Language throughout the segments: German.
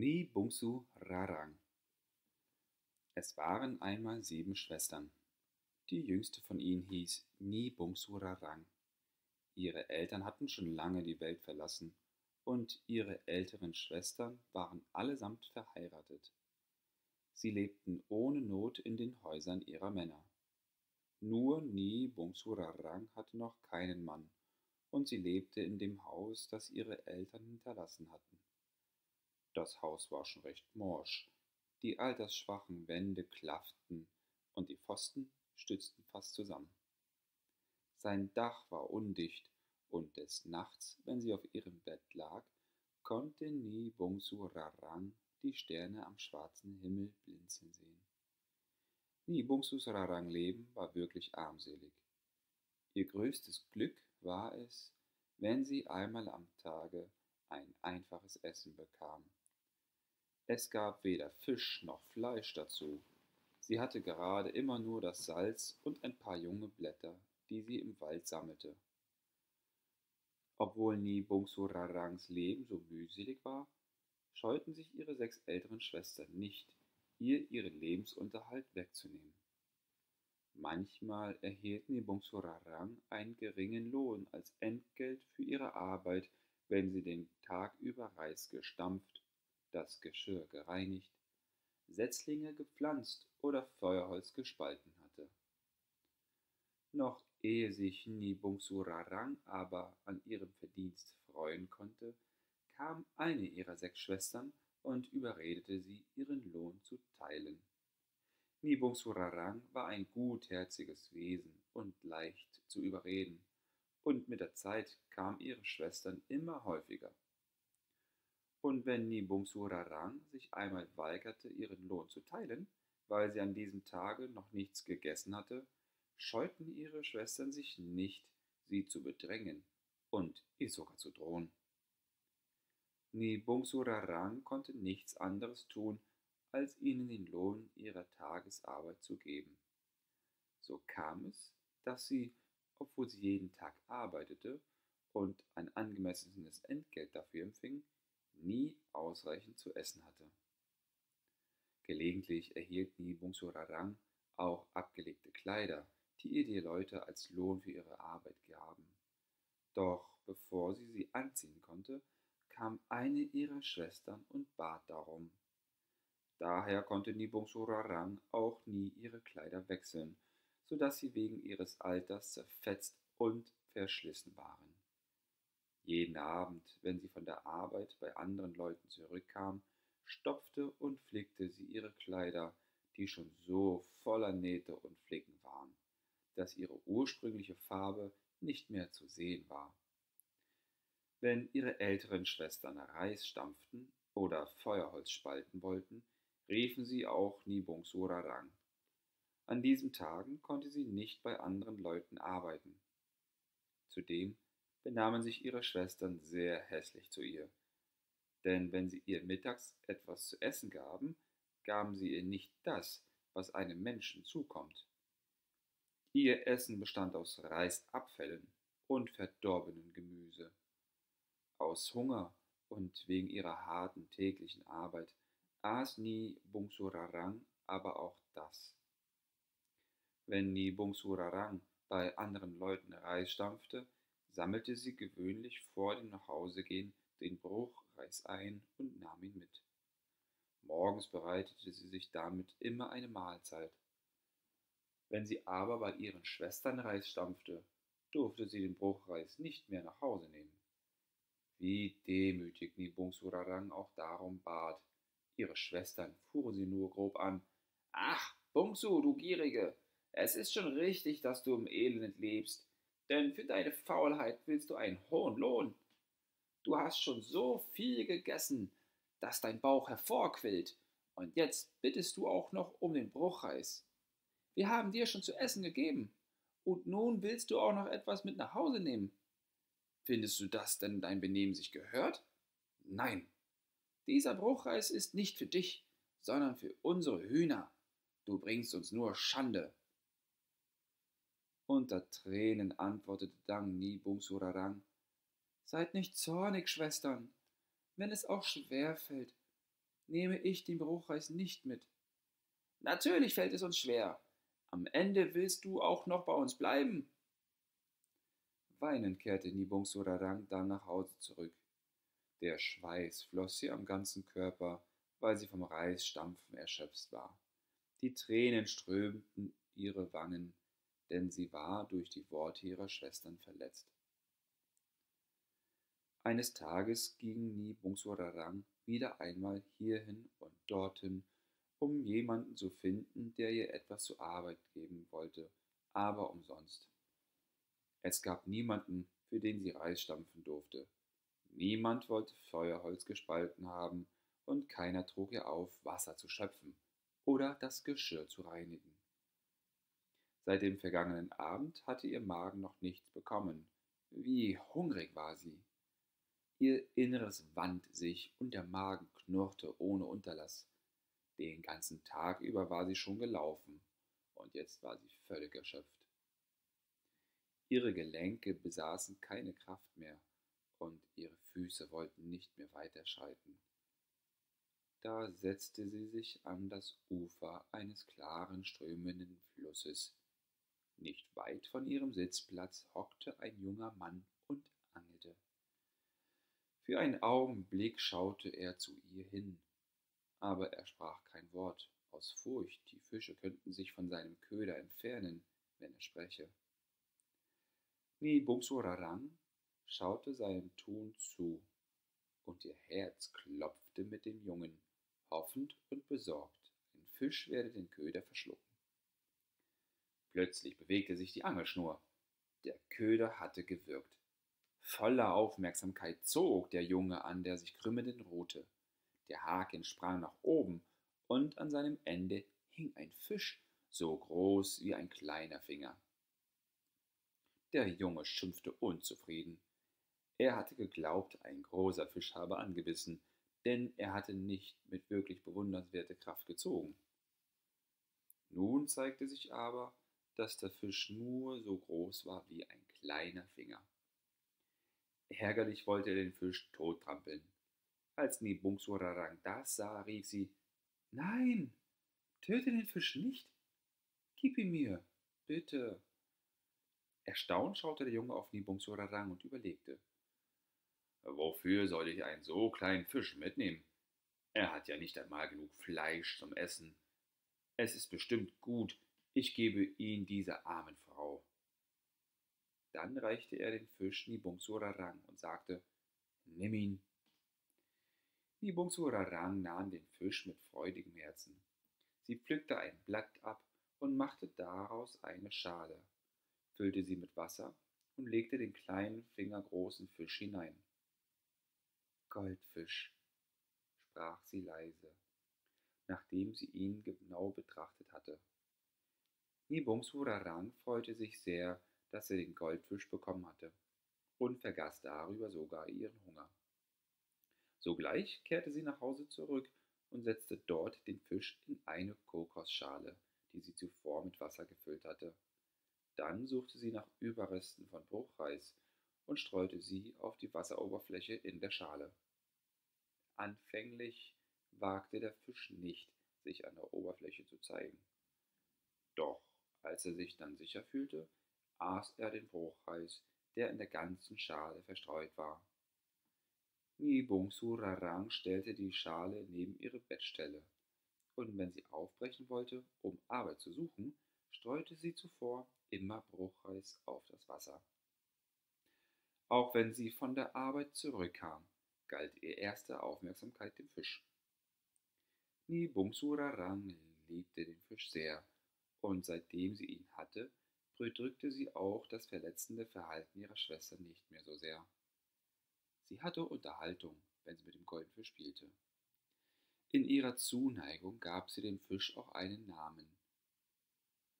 Ni Bungsu Rarang Es waren einmal sieben Schwestern. Die jüngste von ihnen hieß Ni Bungsu Rarang. Ihre Eltern hatten schon lange die Welt verlassen und ihre älteren Schwestern waren allesamt verheiratet. Sie lebten ohne Not in den Häusern ihrer Männer. Nur Ni Bungsu Rarang hatte noch keinen Mann und sie lebte in dem Haus, das ihre Eltern hinterlassen hatten. Das Haus war schon recht morsch, die altersschwachen Wände klafften und die Pfosten stützten fast zusammen. Sein Dach war undicht und des Nachts, wenn sie auf ihrem Bett lag, konnte Nie Bungsu Rarang die Sterne am schwarzen Himmel blinzeln sehen. Nie Bungsus Rarang Leben war wirklich armselig. Ihr größtes Glück war es, wenn sie einmal am Tage ein einfaches Essen bekam. Es gab weder Fisch noch Fleisch dazu. Sie hatte gerade immer nur das Salz und ein paar junge Blätter, die sie im Wald sammelte. Obwohl Nie Bungsu-Rarangs Leben so mühselig war, scheuten sich ihre sechs älteren Schwestern nicht, ihr ihren Lebensunterhalt wegzunehmen. Manchmal erhielt Nibongsurarang einen geringen Lohn als Entgelt für ihre Arbeit, wenn sie den Tag über Reis gestampft das Geschirr gereinigt, Setzlinge gepflanzt oder Feuerholz gespalten hatte. Noch ehe sich Nibungsurarang aber an ihrem Verdienst freuen konnte, kam eine ihrer sechs Schwestern und überredete sie, ihren Lohn zu teilen. Nibungsurarang war ein gutherziges Wesen und leicht zu überreden, und mit der Zeit kamen ihre Schwestern immer häufiger. Und wenn Nibungsurarang sich einmal weigerte, ihren Lohn zu teilen, weil sie an diesem Tage noch nichts gegessen hatte, scheuten ihre Schwestern sich nicht, sie zu bedrängen und ihr sogar zu drohen. Nibungsurarang konnte nichts anderes tun, als ihnen den Lohn ihrer Tagesarbeit zu geben. So kam es, dass sie, obwohl sie jeden Tag arbeitete und ein angemessenes Entgelt dafür empfing, nie ausreichend zu essen hatte. Gelegentlich erhielt Nibungsurarang auch abgelegte Kleider, die ihr die Leute als Lohn für ihre Arbeit gaben. Doch bevor sie sie anziehen konnte, kam eine ihrer Schwestern und bat darum. Daher konnte Nibungsurarang auch nie ihre Kleider wechseln, so dass sie wegen ihres Alters zerfetzt und verschlissen waren. Jeden Abend, wenn sie von der Arbeit bei anderen Leuten zurückkam, stopfte und flickte sie ihre Kleider, die schon so voller Nähte und Flicken waren, dass ihre ursprüngliche Farbe nicht mehr zu sehen war. Wenn ihre älteren Schwestern Reis stampften oder Feuerholz spalten wollten, riefen sie auch Nibung Surarang. An diesen Tagen konnte sie nicht bei anderen Leuten arbeiten. Zudem benahmen sich ihre Schwestern sehr hässlich zu ihr. Denn wenn sie ihr mittags etwas zu essen gaben, gaben sie ihr nicht das, was einem Menschen zukommt. Ihr Essen bestand aus Reisabfällen und verdorbenem Gemüse. Aus Hunger und wegen ihrer harten täglichen Arbeit aß Ni Bungsurarang aber auch das. Wenn Ni Bungsurarang bei anderen Leuten Reis stampfte, sammelte sie gewöhnlich vor dem Nachhausegehen den Bruchreis ein und nahm ihn mit. Morgens bereitete sie sich damit immer eine Mahlzeit. Wenn sie aber bei ihren Schwestern Reis stampfte, durfte sie den Bruchreis nicht mehr nach Hause nehmen. Wie demütig Nibungsurarang auch darum bat. Ihre Schwestern fuhren sie nur grob an. Ach, Bungsu, du Gierige, es ist schon richtig, dass du im Elend lebst denn für deine Faulheit willst du einen hohen Lohn. Du hast schon so viel gegessen, dass dein Bauch hervorquillt, und jetzt bittest du auch noch um den Bruchreis. Wir haben dir schon zu essen gegeben, und nun willst du auch noch etwas mit nach Hause nehmen. Findest du das denn dein Benehmen sich gehört? Nein. Dieser Bruchreis ist nicht für dich, sondern für unsere Hühner. Du bringst uns nur Schande. Unter Tränen antwortete Dang Nibung Surarang. Seid nicht zornig, Schwestern. Wenn es auch schwer fällt, nehme ich den Bruchreis nicht mit. Natürlich fällt es uns schwer. Am Ende willst du auch noch bei uns bleiben. Weinend kehrte Nibungsurarang dann nach Hause zurück. Der Schweiß floss ihr am ganzen Körper, weil sie vom Reisstampfen erschöpft war. Die Tränen strömten ihre Wangen, denn sie war durch die Worte ihrer Schwestern verletzt. Eines Tages ging Nibungsurarang wieder einmal hierhin und dorthin, um jemanden zu finden, der ihr etwas zur Arbeit geben wollte, aber umsonst. Es gab niemanden, für den sie Reis stampfen durfte. Niemand wollte Feuerholz gespalten haben und keiner trug ihr auf, Wasser zu schöpfen oder das Geschirr zu reinigen. Seit dem vergangenen Abend hatte ihr Magen noch nichts bekommen. Wie hungrig war sie. Ihr Inneres wand sich und der Magen knurrte ohne Unterlass. Den ganzen Tag über war sie schon gelaufen und jetzt war sie völlig erschöpft. Ihre Gelenke besaßen keine Kraft mehr und ihre Füße wollten nicht mehr weiterschreiten. Da setzte sie sich an das Ufer eines klaren, strömenden Flusses. Nicht weit von ihrem Sitzplatz hockte ein junger Mann und angelte. Für einen Augenblick schaute er zu ihr hin, aber er sprach kein Wort, aus Furcht, die Fische könnten sich von seinem Köder entfernen, wenn er spreche. Ni Bungsurarang schaute seinem Tun zu, und ihr Herz klopfte mit dem Jungen, hoffend und besorgt, ein Fisch werde den Köder verschlucken. Plötzlich bewegte sich die Angelschnur. Der Köder hatte gewirkt. Voller Aufmerksamkeit zog der Junge an der sich krümmenden Rute. Der Haken sprang nach oben, und an seinem Ende hing ein Fisch, so groß wie ein kleiner Finger. Der Junge schimpfte unzufrieden. Er hatte geglaubt, ein großer Fisch habe angebissen, denn er hatte nicht mit wirklich bewundernswerter Kraft gezogen. Nun zeigte sich aber, dass der Fisch nur so groß war wie ein kleiner Finger. Ärgerlich wollte er den Fisch tottrampeln. Als Nibungsurarang das sah, rief sie, Nein, töte den Fisch nicht. Gib ihn mir, bitte. Erstaunt schaute der Junge auf Nibungsurarang und überlegte. Wofür soll ich einen so kleinen Fisch mitnehmen? Er hat ja nicht einmal genug Fleisch zum Essen. Es ist bestimmt gut, ich gebe ihn dieser armen Frau. Dann reichte er den Fisch Nibungsurarang und sagte, Nimm ihn. Nibungsurarang nahm den Fisch mit freudigem Herzen. Sie pflückte ein Blatt ab und machte daraus eine Schale füllte sie mit Wasser und legte den kleinen, fingergroßen Fisch hinein. Goldfisch, sprach sie leise, nachdem sie ihn genau betrachtet hatte. Nibungsurarang freute sich sehr, dass er den Goldfisch bekommen hatte und vergaß darüber sogar ihren Hunger. Sogleich kehrte sie nach Hause zurück und setzte dort den Fisch in eine Kokosschale, die sie zuvor mit Wasser gefüllt hatte. Dann suchte sie nach Überresten von Bruchreis und streute sie auf die Wasseroberfläche in der Schale. Anfänglich wagte der Fisch nicht, sich an der Oberfläche zu zeigen. Doch als er sich dann sicher fühlte, aß er den Bruchreis, der in der ganzen Schale verstreut war. Nibungsurarang stellte die Schale neben ihre Bettstelle, und wenn sie aufbrechen wollte, um Arbeit zu suchen, streute sie zuvor immer Bruchreis auf das Wasser. Auch wenn sie von der Arbeit zurückkam, galt ihr erste Aufmerksamkeit dem Fisch. Nibungsurarang liebte den Fisch sehr, und seitdem sie ihn hatte, bedrückte sie auch das verletzende Verhalten ihrer Schwester nicht mehr so sehr. Sie hatte Unterhaltung, wenn sie mit dem Goldfisch spielte. In ihrer Zuneigung gab sie dem Fisch auch einen Namen.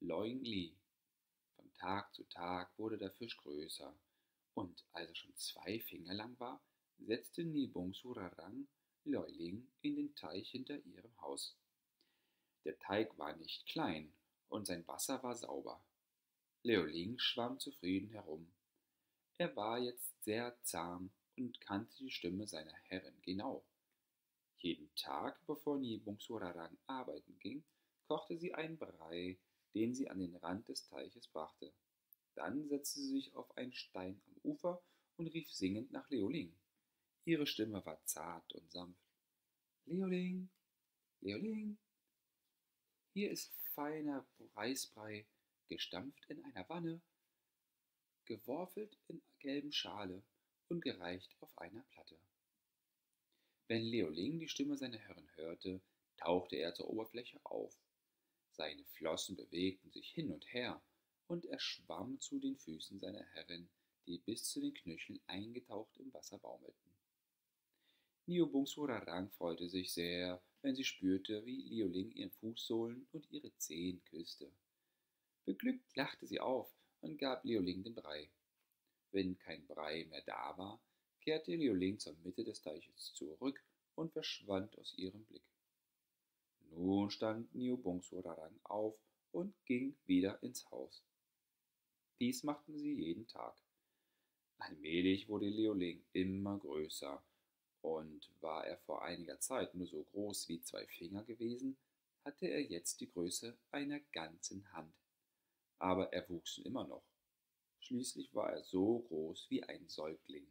Loing Li Tag zu Tag wurde der Fisch größer, und als er schon zwei Finger lang war, setzte Nibung Surarang Leuling in den Teich hinter ihrem Haus. Der Teig war nicht klein und sein Wasser war sauber. Leoling schwamm zufrieden herum. Er war jetzt sehr zahm und kannte die Stimme seiner Herrin genau. Jeden Tag, bevor Nibungsurarang arbeiten ging, kochte sie einen Brei, den sie an den Rand des Teiches brachte. Dann setzte sie sich auf einen Stein am Ufer und rief singend nach Leoling. Ihre Stimme war zart und sanft. Leoling, Leoling, hier ist feiner Reisbrei, gestampft in einer Wanne, geworfelt in gelben Schale und gereicht auf einer Platte. Wenn Leoling die Stimme seiner Herrin hörte, tauchte er zur Oberfläche auf. Seine Flossen bewegten sich hin und her, und er schwamm zu den Füßen seiner Herrin, die bis zu den Knöcheln eingetaucht im Wasser baumelten. Niobungsurarang freute sich sehr, wenn sie spürte, wie Lioling ihren Fußsohlen und ihre Zehen küsste. Beglückt lachte sie auf und gab Lioling den Brei. Wenn kein Brei mehr da war, kehrte Lioling zur Mitte des Teiches zurück und verschwand aus ihrem Blick. Nun stand Niobongsurarang auf und ging wieder ins Haus. Dies machten sie jeden Tag. Allmählich wurde Leoling immer größer, und war er vor einiger Zeit nur so groß wie zwei Finger gewesen, hatte er jetzt die Größe einer ganzen Hand. Aber er wuchs immer noch. Schließlich war er so groß wie ein Säugling,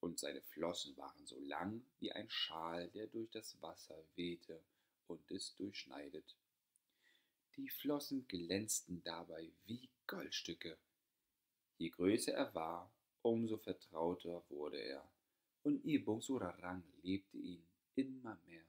und seine Flossen waren so lang wie ein Schal, der durch das Wasser wehte und es durchschneidet. Die Flossen glänzten dabei wie Goldstücke. Je größer er war, umso vertrauter wurde er, und Ibungsurarang lebte ihn immer mehr.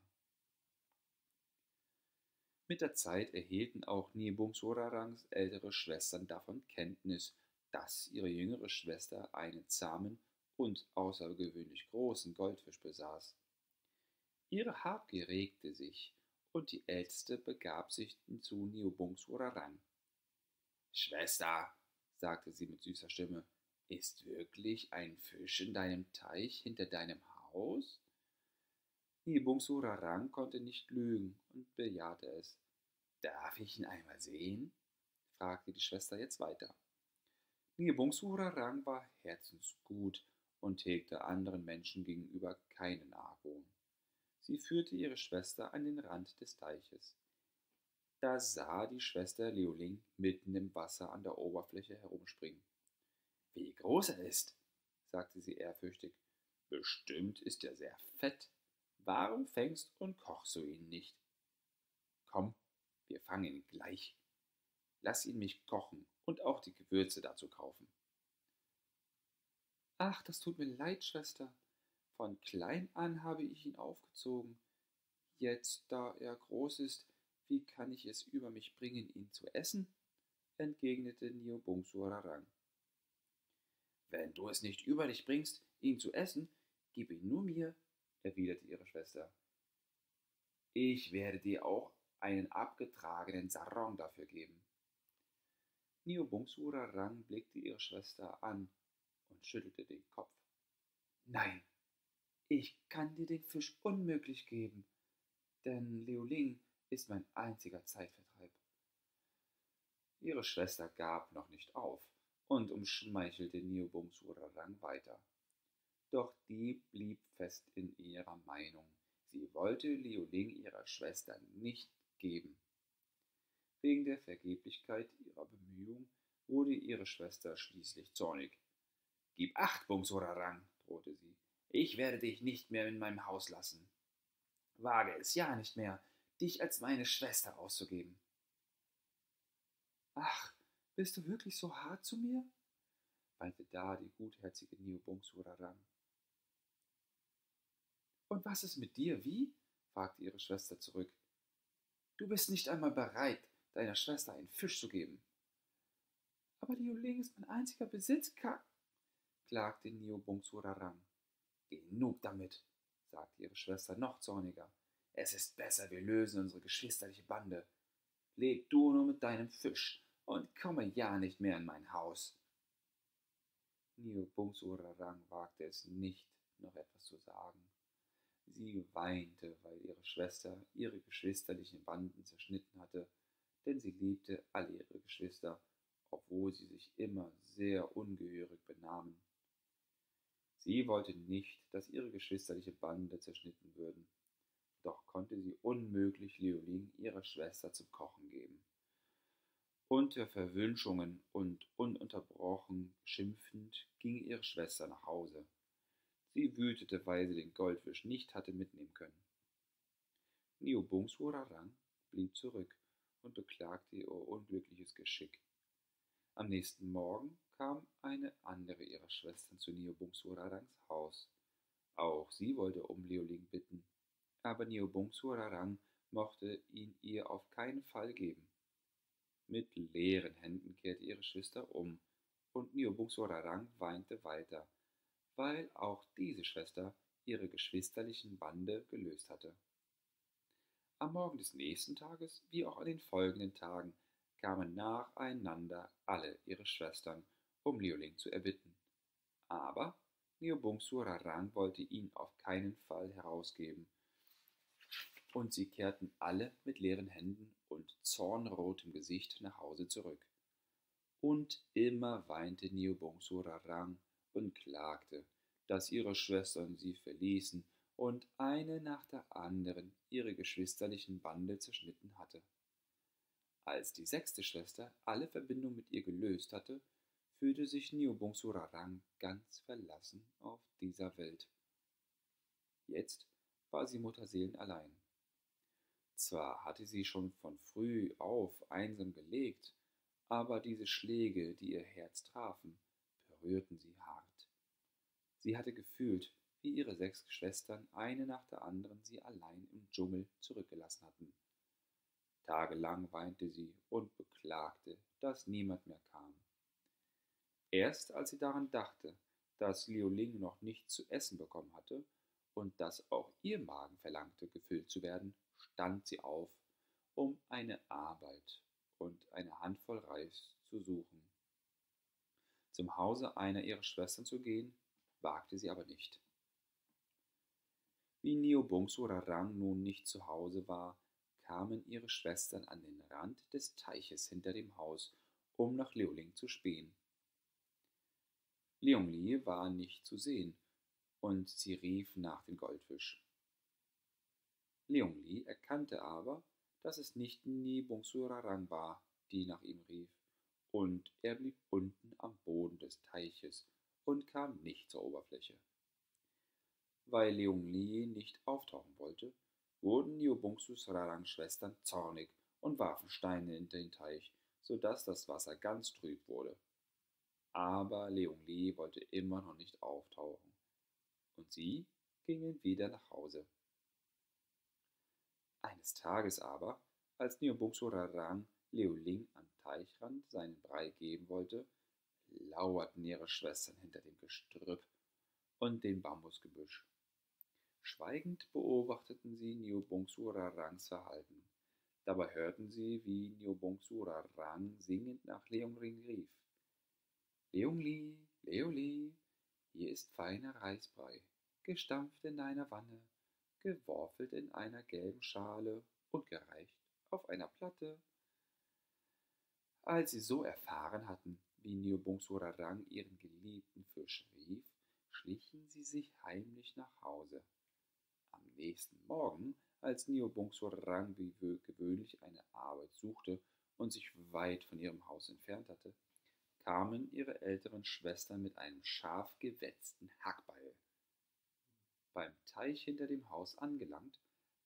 Mit der Zeit erhielten auch Nibungsorarangs ältere Schwestern davon Kenntnis, dass ihre jüngere Schwester einen zahmen und außergewöhnlich großen Goldfisch besaß. Ihre Habgier regte sich, und die Älteste begab sich zu Niobungsurarang. Schwester, sagte sie mit süßer Stimme, ist wirklich ein Fisch in deinem Teich hinter deinem Haus? Niebungsurarang konnte nicht lügen und bejahte es. Darf ich ihn einmal sehen? fragte die Schwester jetzt weiter. Niebungsurarang war herzensgut und hegte anderen Menschen gegenüber keinen Argwohn. Sie führte ihre Schwester an den Rand des Teiches. Da sah die Schwester Leoling mitten im Wasser an der Oberfläche herumspringen. Wie groß er ist, sagte sie ehrfürchtig. Bestimmt ist er sehr fett. Warum fängst und kochst du ihn nicht? Komm, wir fangen ihn gleich. Lass ihn mich kochen und auch die Gewürze dazu kaufen. Ach, das tut mir leid, Schwester. Von klein an habe ich ihn aufgezogen. Jetzt, da er groß ist, wie kann ich es über mich bringen, ihn zu essen? entgegnete Niobungsurarang. Wenn du es nicht über dich bringst, ihn zu essen, gib ihn nur mir, erwiderte ihre Schwester. Ich werde dir auch einen abgetragenen Sarong dafür geben. Niobungsura Rang blickte ihre Schwester an und schüttelte den Kopf. Nein, ich kann dir den Fisch unmöglich geben, denn Leoling ist mein einziger Zeitvertreib. Ihre Schwester gab noch nicht auf und umschmeichelte Niobumsurarang weiter. Doch die blieb fest in ihrer Meinung. Sie wollte Liuling ihrer Schwester nicht geben. Wegen der Vergeblichkeit ihrer Bemühung wurde ihre Schwester schließlich zornig. Gib acht, Bumsurarang, drohte sie. Ich werde dich nicht mehr in meinem Haus lassen. Wage es ja nicht mehr, dich als meine Schwester auszugeben. Ach, bist du wirklich so hart zu mir? weinte da die gutherzige Niobungsuraran. Und was ist mit dir, wie? fragte ihre Schwester zurück. Du bist nicht einmal bereit, deiner Schwester einen Fisch zu geben. Aber Lioling ist mein einziger Besitz, klagte Niobungsuraran. Genug damit, sagte ihre Schwester noch zorniger. Es ist besser, wir lösen unsere geschwisterliche Bande. Leb du nur mit deinem Fisch und komme ja nicht mehr in mein Haus. Nio Bungsurarang wagte es nicht, noch etwas zu sagen. Sie weinte, weil ihre Schwester ihre geschwisterlichen Banden zerschnitten hatte, denn sie liebte alle ihre Geschwister, obwohl sie sich immer sehr ungehörig benahmen. Sie wollte nicht, dass ihre geschwisterliche Bande zerschnitten würden. unmöglich Liuling ihrer Schwester zum Kochen geben. Unter Verwünschungen und ununterbrochen schimpfend ging ihre Schwester nach Hause. Sie wütete, weil sie den Goldfisch nicht hatte mitnehmen können. Niobungswurarang blieb zurück und beklagte ihr unglückliches Geschick. Am nächsten Morgen kam eine andere ihrer Schwestern zu Niobungsurarangs Haus. Auch sie wollte um Liuling bitten, aber Niobungsurarang mochte ihn ihr auf keinen Fall geben. Mit leeren Händen kehrte ihre Schwester um, und Niobungsurarang weinte weiter, weil auch diese Schwester ihre geschwisterlichen Bande gelöst hatte. Am Morgen des nächsten Tages, wie auch an den folgenden Tagen, kamen nacheinander alle ihre Schwestern, um Liuling zu erbitten. Aber Niobungsurarang wollte ihn auf keinen Fall herausgeben, und sie kehrten alle mit leeren Händen und zornrotem Gesicht nach Hause zurück. Und immer weinte Niobongsurarang und klagte, dass ihre Schwestern sie verließen und eine nach der anderen ihre geschwisterlichen Bande zerschnitten hatte. Als die sechste Schwester alle Verbindung mit ihr gelöst hatte, fühlte sich Niobongsurarang ganz verlassen auf dieser Welt. Jetzt war sie Mutterseelen allein. Zwar hatte sie schon von früh auf einsam gelegt, aber diese Schläge, die ihr Herz trafen, berührten sie hart. Sie hatte gefühlt, wie ihre sechs Schwestern eine nach der anderen sie allein im Dschungel zurückgelassen hatten. Tagelang weinte sie und beklagte, dass niemand mehr kam. Erst als sie daran dachte, dass Liu Ling noch nichts zu essen bekommen hatte und dass auch ihr Magen verlangte, gefüllt zu werden, stand sie auf, um eine Arbeit und eine Handvoll Reis zu suchen. Zum Hause einer ihrer Schwestern zu gehen, wagte sie aber nicht. Wie Niobongsurarang nun nicht zu Hause war, kamen ihre Schwestern an den Rand des Teiches hinter dem Haus, um nach Liuling zu spähen. Liongli war nicht zu sehen, und sie rief nach dem Goldfisch. Leongli erkannte aber, dass es nicht Nibongsurarang war, die nach ihm rief, und er blieb unten am Boden des Teiches und kam nicht zur Oberfläche. Weil Leongli nicht auftauchen wollte, wurden Niobungsus Rarangs Schwestern zornig und warfen Steine in den Teich, so dass das Wasser ganz trüb wurde. Aber Leongli wollte immer noch nicht auftauchen, und sie gingen wieder nach Hause. Eines Tages aber, als Niobongsorarang Liuling am Teichrand seinen Brei geben wollte, lauerten ihre Schwestern hinter dem Gestrüpp und dem Bambusgebüsch. Schweigend beobachteten sie Niobongsorarangs Verhalten. Dabei hörten sie, wie Niobongsorarang singend nach Leongling rief. Leongli, Leoli, hier ist feiner Reisbrei, gestampft in deiner Wanne, geworfelt in einer gelben Schale und gereicht auf einer Platte. Als sie so erfahren hatten, wie Niobongsurarang ihren geliebten Fisch rief, schlichen sie sich heimlich nach Hause. Am nächsten Morgen, als Niobongsurarang wie gewöhnlich eine Arbeit suchte und sich weit von ihrem Haus entfernt hatte, kamen ihre älteren Schwestern mit einem scharf gewetzten Hackbeil beim Teich hinter dem Haus angelangt,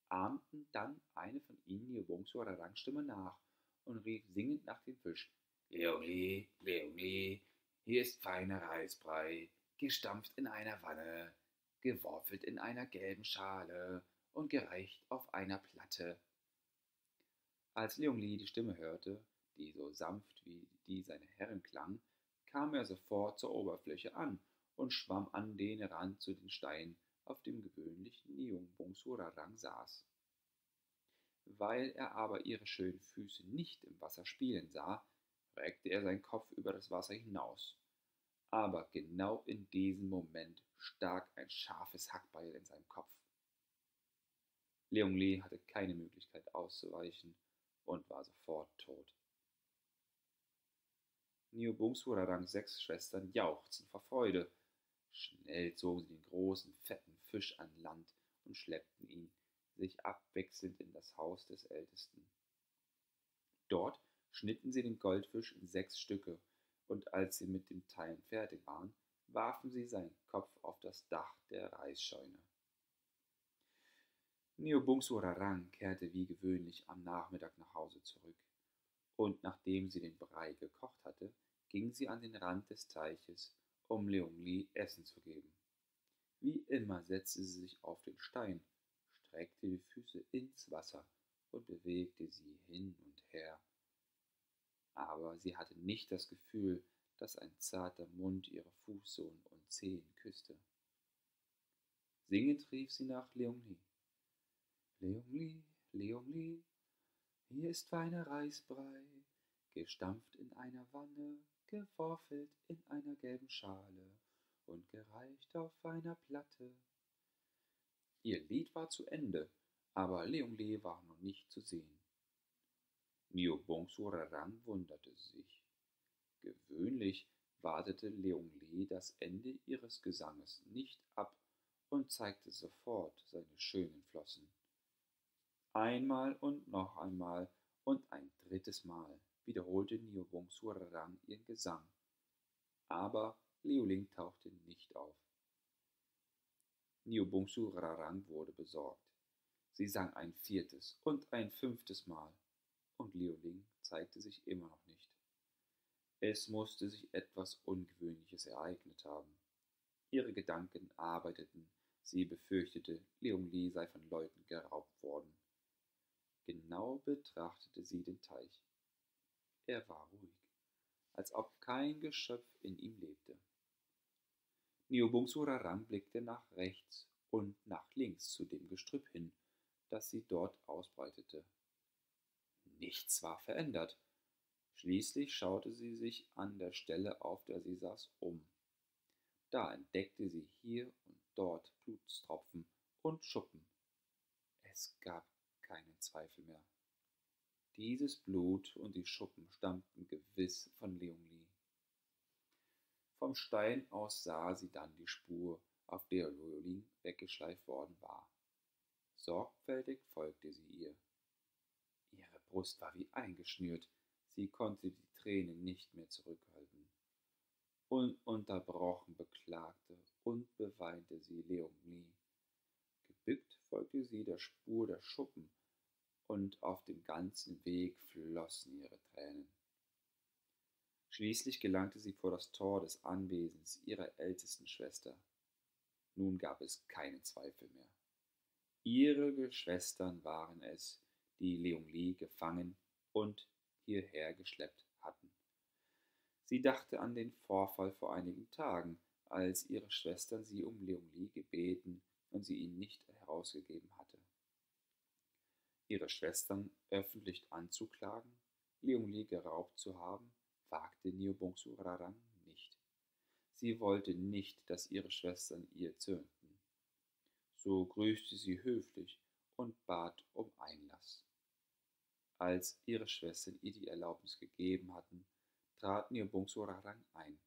ahmten dann eine von ihnen Niobongsuara Rangstimme nach und rief singend nach dem Fisch. Leoli, Leoli, hier ist feiner Reisbrei, gestampft in einer Wanne, geworfelt in einer gelben Schale und gereicht auf einer Platte. Als Leongli die Stimme hörte, die so sanft wie die seiner Herren klang, kam er sofort zur Oberfläche an und schwamm an den Rand zu den Steinen, auf dem gewöhnlichen Niungbongsurarang saß. Weil er aber ihre schönen Füße nicht im Wasser spielen sah, reckte er seinen Kopf über das Wasser hinaus. Aber genau in diesem Moment stak ein scharfes Hackbeil in seinem Kopf. Leong Li hatte keine Möglichkeit auszuweichen und war sofort tot. Niobungsurangs sechs Schwestern jauchzten vor Freude. Schnell zogen sie den großen, fetten Fisch an Land und schleppten ihn, sich abwechselnd in das Haus des Ältesten. Dort schnitten sie den Goldfisch in sechs Stücke, und als sie mit dem Teilen fertig waren, warfen sie seinen Kopf auf das Dach der Reisscheune. Neobungsurarang kehrte wie gewöhnlich am Nachmittag nach Hause zurück, und nachdem sie den Brei gekocht hatte, ging sie an den Rand des Teiches, um Leongli Essen zu geben. Wie immer setzte sie sich auf den Stein, streckte die Füße ins Wasser und bewegte sie hin und her. Aber sie hatte nicht das Gefühl, dass ein zarter Mund ihre Fußsohlen und Zehen küsste. Singend rief sie nach Leongli. Leongli, Leongli, hier ist feiner Reisbrei, gestampft in einer Wanne, geworfelt in einer gelben Schale und gereicht auf einer Platte. Ihr Lied war zu Ende, aber Leongli war noch nicht zu sehen. Niobongsurarang wunderte sich. Gewöhnlich wartete Leongli das Ende ihres Gesanges nicht ab und zeigte sofort seine schönen Flossen. Einmal und noch einmal und ein drittes Mal wiederholte Niobongsurarang ihren Gesang. Aber Liuling tauchte nicht auf. Niobongsurarang wurde besorgt. Sie sang ein viertes und ein fünftes Mal, und Liuling zeigte sich immer noch nicht. Es musste sich etwas Ungewöhnliches ereignet haben. Ihre Gedanken arbeiteten, sie befürchtete, Leon Li sei von Leuten geraubt worden. Genau betrachtete sie den Teich. Er war ruhig, als ob kein Geschöpf in ihm lebte. Niobungsuraram blickte nach rechts und nach links zu dem Gestrüpp hin, das sie dort ausbreitete. Nichts war verändert. Schließlich schaute sie sich an der Stelle, auf der sie saß, um. Da entdeckte sie hier und dort Blutstropfen und Schuppen. Es gab keinen Zweifel mehr. Dieses Blut und die Schuppen stammten gewiss von Leongli. Vom Stein aus sah sie dann die Spur, auf der Leoling weggeschleift worden war. Sorgfältig folgte sie ihr. Ihre Brust war wie eingeschnürt, sie konnte die Tränen nicht mehr zurückhalten. Ununterbrochen beklagte und beweinte sie Leongli. Gebückt folgte sie der Spur der Schuppen, und auf dem ganzen Weg flossen ihre Tränen. Schließlich gelangte sie vor das Tor des Anwesens ihrer ältesten Schwester. Nun gab es keinen Zweifel mehr. Ihre Geschwistern waren es, die Leong Li gefangen und hierher geschleppt hatten. Sie dachte an den Vorfall vor einigen Tagen, als ihre Schwestern sie um Leong Li gebeten und sie ihn nicht herausgegeben hatte. Ihre Schwestern öffentlich anzuklagen, Leong Li geraubt zu haben, wagte Niobongsurarang nicht. Sie wollte nicht, dass ihre Schwestern ihr zürnten. So grüßte sie höflich und bat um Einlass. Als ihre Schwestern ihr die Erlaubnis gegeben hatten, trat Niobongsurarang ein.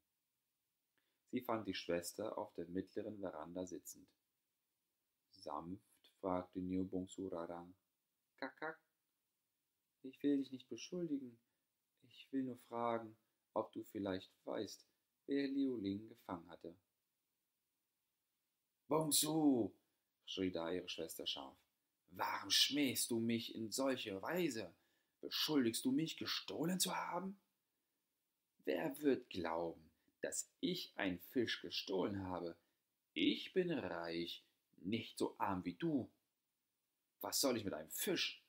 Sie fand die Schwester auf der mittleren Veranda sitzend. Sanft fragte Niobongsurarang, Kakak, ich will dich nicht beschuldigen, ich will nur fragen, ob du vielleicht weißt, wer Liu Ling gefangen hatte. Bongsu, schrie da ihre Schwester scharf, warum schmähst du mich in solcher Weise? Beschuldigst du mich, gestohlen zu haben? Wer wird glauben, dass ich einen Fisch gestohlen habe? Ich bin reich, nicht so arm wie du. Was soll ich mit einem Fisch?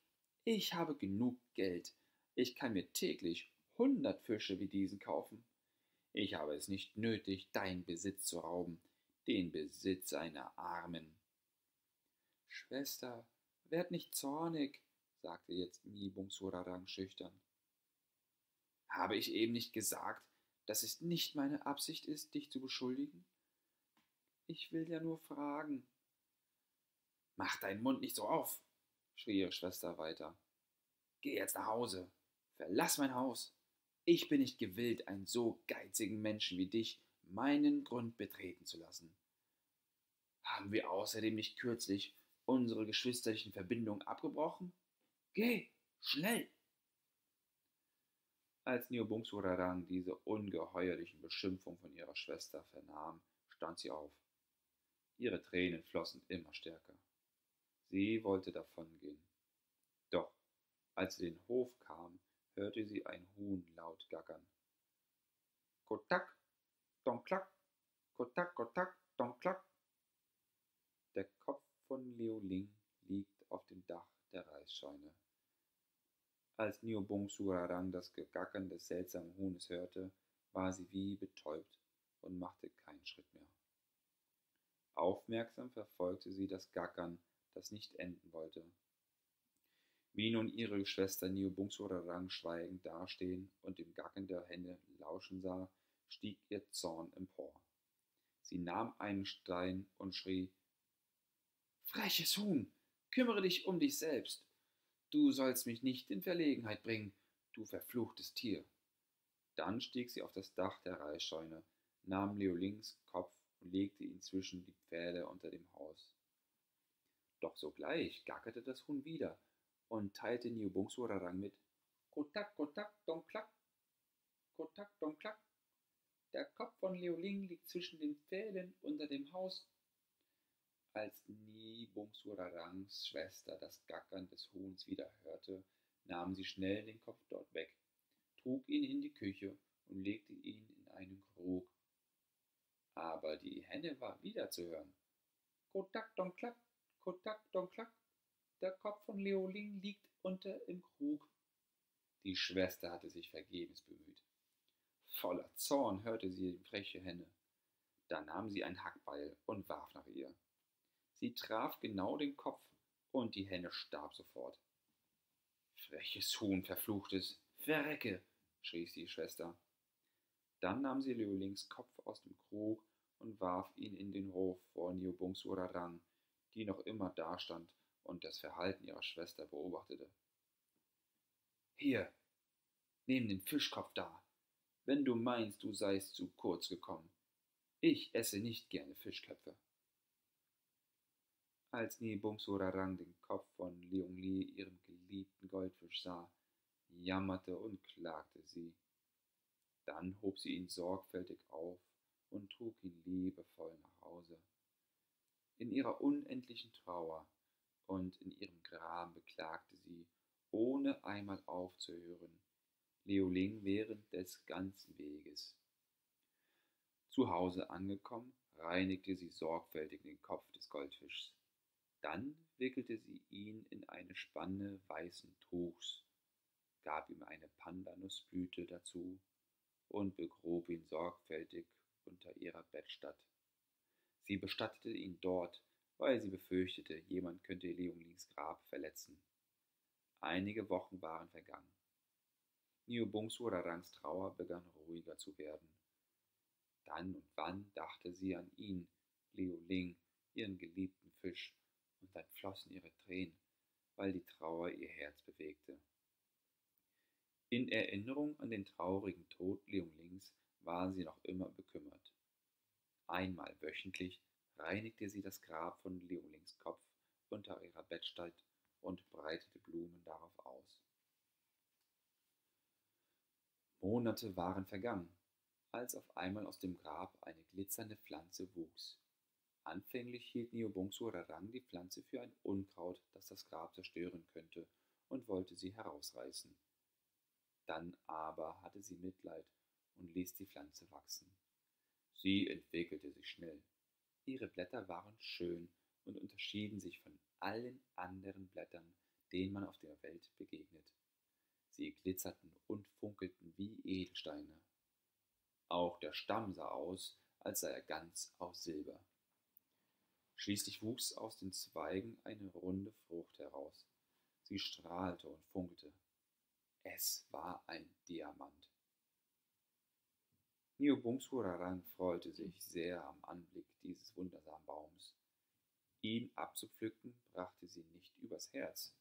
Ich habe genug Geld. Ich kann mir täglich hundert Fische wie diesen kaufen. Ich habe es nicht nötig, deinen Besitz zu rauben, den Besitz einer Armen. Schwester, werd nicht zornig, sagte jetzt Mibungsurarang schüchtern. Habe ich eben nicht gesagt, dass es nicht meine Absicht ist, dich zu beschuldigen? Ich will ja nur fragen. Mach deinen Mund nicht so auf, schrie ihre Schwester weiter. Geh jetzt nach Hause, verlass mein Haus. Ich bin nicht gewillt, einen so geizigen Menschen wie dich meinen Grund betreten zu lassen. Haben wir außerdem nicht kürzlich unsere geschwisterlichen Verbindungen abgebrochen? Geh, schnell! Als Neobungsurarang diese ungeheuerlichen Beschimpfungen von ihrer Schwester vernahm, stand sie auf. Ihre Tränen flossen immer stärker. Sie wollte davongehen. Doch als sie den Hof kam, hörte sie ein Huhn laut gackern. Kotak, donklack, kotak, kotak, donklack. Der Kopf von Liu Ling liegt auf dem Dach der Reisscheune. Als Niobong Surarang das Gegackern des seltsamen Huhnes hörte, war sie wie betäubt und machte keinen Schritt mehr. Aufmerksam verfolgte sie das Gackern, das nicht enden wollte. Wie nun ihre Schwester Niobungsurarang schweigend dastehen und dem Gacken der Henne lauschen sah, stieg ihr Zorn empor. Sie nahm einen Stein und schrie Freches Huhn, kümmere dich um dich selbst. Du sollst mich nicht in Verlegenheit bringen, du verfluchtes Tier. Dann stieg sie auf das Dach der Reisscheune, nahm Leolings Kopf und legte ihn zwischen die Pfähle unter dem Haus. Doch sogleich gackerte das Huhn wieder und teilte Niubungsurarang mit Kotak, Kotak, Donklack, Kotak, Donklack. Der Kopf von Leoling liegt zwischen den Pfählen unter dem Haus. Als Nibungsurarangs Schwester das Gackern des Huhns wieder hörte, nahm sie schnell den Kopf dort weg, trug ihn in die Küche und legte ihn in einen Krug. Aber die Henne war wieder zu hören. Kotak, Donklack, Kotak, Donklack. Der Kopf von Leoling liegt unter im Krug. Die Schwester hatte sich vergebens bemüht. Voller Zorn hörte sie die freche Henne. Da nahm sie ein Hackbeil und warf nach ihr. Sie traf genau den Kopf und die Henne starb sofort. Freches Huhn, verfluchtes, verrecke, schrie die Schwester. Dann nahm sie Leolings Kopf aus dem Krug und warf ihn in den Hof vor Niobungsurarang, die noch immer dastand und das Verhalten ihrer Schwester beobachtete. Hier, nimm den Fischkopf da, wenn du meinst, du seist zu kurz gekommen. Ich esse nicht gerne Fischköpfe. Als Nibungsurarang den Kopf von Leongli, ihrem geliebten Goldfisch, sah, jammerte und klagte sie. Dann hob sie ihn sorgfältig auf und trug ihn liebevoll nach Hause. In ihrer unendlichen Trauer und in ihrem Gram beklagte sie, ohne einmal aufzuhören, Leoling während des ganzen Weges. Zu Hause angekommen, reinigte sie sorgfältig den Kopf des Goldfischs. Dann wickelte sie ihn in eine Spanne weißen Tuchs, gab ihm eine Pandanusblüte dazu und begrub ihn sorgfältig unter ihrer Bettstatt. Sie bestattete ihn dort, weil sie befürchtete, jemand könnte Leonlings Grab verletzen. Einige Wochen waren vergangen. Niobungsurarangs Trauer begann ruhiger zu werden. Dann und wann dachte sie an ihn, Liu Ling, ihren geliebten Fisch, und dann flossen ihre Tränen, weil die Trauer ihr Herz bewegte. In Erinnerung an den traurigen Tod Liu Lings war sie noch immer bekümmert. Einmal wöchentlich reinigte sie das Grab von Liolings Kopf unter ihrer Bettstatt und breitete Blumen darauf aus. Monate waren vergangen, als auf einmal aus dem Grab eine glitzernde Pflanze wuchs. Anfänglich hielt Niobongsurarang die Pflanze für ein Unkraut, das das Grab zerstören könnte, und wollte sie herausreißen. Dann aber hatte sie Mitleid und ließ die Pflanze wachsen. Sie entwickelte sich schnell. Ihre Blätter waren schön und unterschieden sich von allen anderen Blättern, denen man auf der Welt begegnet. Sie glitzerten und funkelten wie Edelsteine. Auch der Stamm sah aus, als sei er ganz aus Silber. Schließlich wuchs aus den Zweigen eine runde Frucht heraus. Sie strahlte und funkelte. Es war ein Diamant. Niobungsurarang freute sich sehr am Anblick dieses wundersamen Baums. Ihn abzupflücken brachte sie nicht übers Herz.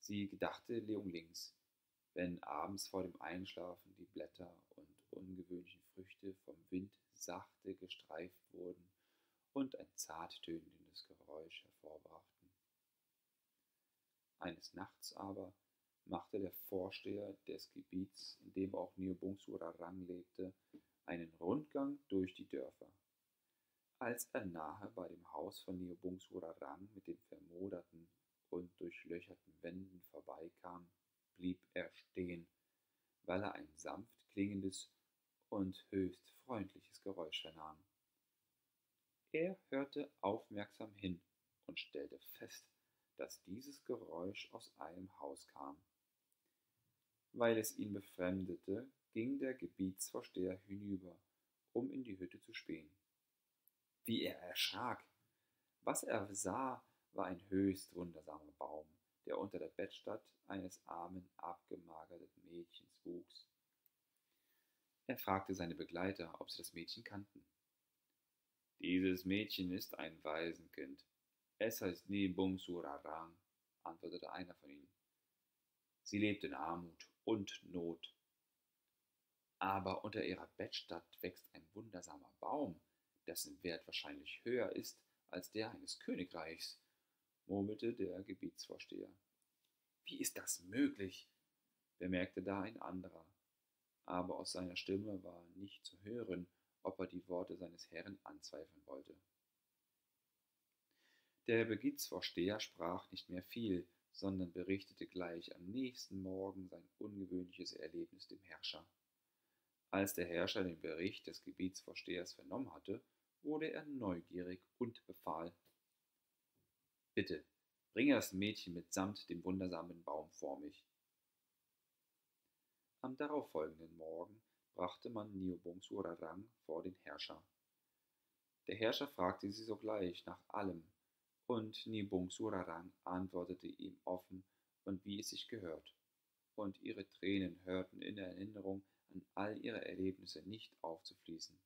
Sie gedachte Leonlings, wenn abends vor dem Einschlafen die Blätter und ungewöhnlichen Früchte vom Wind sachte gestreift wurden und ein zart tönendes Geräusch hervorbrachten. Eines Nachts aber machte der Vorsteher des Gebiets, in dem auch Neobungsura-Rang lebte, einen Rundgang durch die Dörfer. Als er nahe bei dem Haus von Neobungsura-Rang mit den vermoderten und durchlöcherten Wänden vorbeikam, blieb er stehen, weil er ein sanft klingendes und höchst freundliches Geräusch vernahm. Er hörte aufmerksam hin und stellte fest, dass dieses Geräusch aus einem Haus kam. Weil es ihn befremdete, ging der Gebietsvorsteher hinüber, um in die Hütte zu spähen. Wie er erschrak! Was er sah, war ein höchst wundersamer Baum, der unter der Bettstatt eines armen, abgemagerten Mädchens wuchs. Er fragte seine Begleiter, ob sie das Mädchen kannten. Dieses Mädchen ist ein Waisenkind. Es heißt Nebung Surarang, antwortete einer von ihnen. Sie lebt in Armut und Not. Aber unter ihrer Bettstatt wächst ein wundersamer Baum, dessen Wert wahrscheinlich höher ist als der eines Königreichs, murmelte der Gebietsvorsteher. Wie ist das möglich? bemerkte da ein anderer, aber aus seiner Stimme war nicht zu hören, ob er die Worte seines Herrn anzweifeln wollte. Der Begietsvorsteher sprach nicht mehr viel, sondern berichtete gleich am nächsten Morgen sein ungewöhnliches Erlebnis dem Herrscher. Als der Herrscher den Bericht des Gebietsvorstehers vernommen hatte, wurde er neugierig und befahl Bitte, bringe das Mädchen mitsamt dem wundersamen Baum vor mich. Am darauffolgenden Morgen brachte man Niobongsurarang vor den Herrscher. Der Herrscher fragte sie sogleich nach allem, und Niobongsurarang antwortete ihm es sich gehört, und ihre Tränen hörten in der Erinnerung an all ihre Erlebnisse nicht aufzufließen.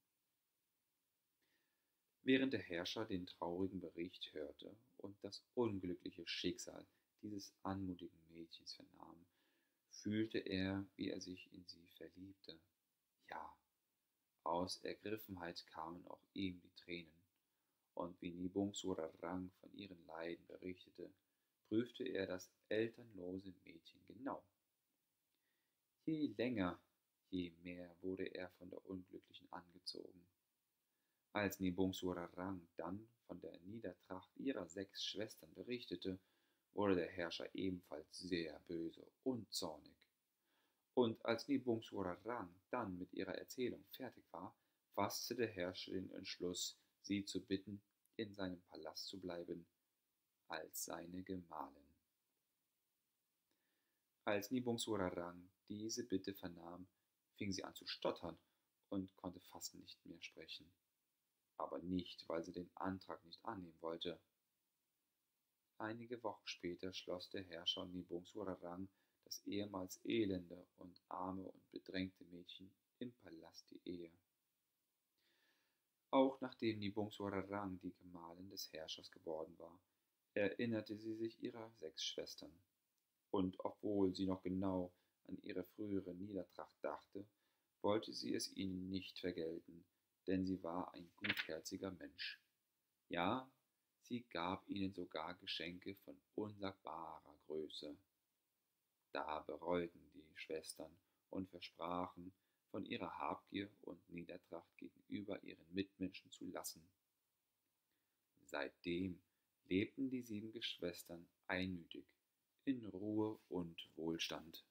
Während der Herrscher den traurigen Bericht hörte und das unglückliche Schicksal dieses anmutigen Mädchens vernahm, fühlte er, wie er sich in sie verliebte. Ja, aus Ergriffenheit kamen auch ihm die Tränen, und wie Nibung Surarang von ihren Leiden berichtete, prüfte er das elternlose Mädchen genau. Je länger, je mehr wurde er von der Unglücklichen angezogen. Als Nibung Surarang dann von der Niedertracht ihrer sechs Schwestern berichtete, wurde der Herrscher ebenfalls sehr böse und zornig. Und als Nibungswararang dann mit ihrer Erzählung fertig war, fasste der Herrscher den Entschluss, sie zu bitten, in seinem Palast zu bleiben, als seine Gemahlin. Als Nibungswararang diese Bitte vernahm, fing sie an zu stottern und konnte fast nicht mehr sprechen. Aber nicht, weil sie den Antrag nicht annehmen wollte. Einige Wochen später schloss der Herrscher Nibungswararang das ehemals elende und arme und bedrängte Mädchen im Palast die Ehe. Auch nachdem Nibungswararang die Gemahlin des Herrschers geworden war, erinnerte sie sich ihrer sechs Schwestern. Und obwohl sie noch genau an ihre frühere Niedertracht dachte, wollte sie es ihnen nicht vergelten, denn sie war ein gutherziger Mensch. Ja, sie gab ihnen sogar Geschenke von unsagbarer Größe. Da bereuten die Schwestern und versprachen, von ihrer Habgier und Niedertracht gegenüber ihren Mitmenschen zu lassen. Seitdem lebten die sieben Geschwistern einmütig in Ruhe und Wohlstand.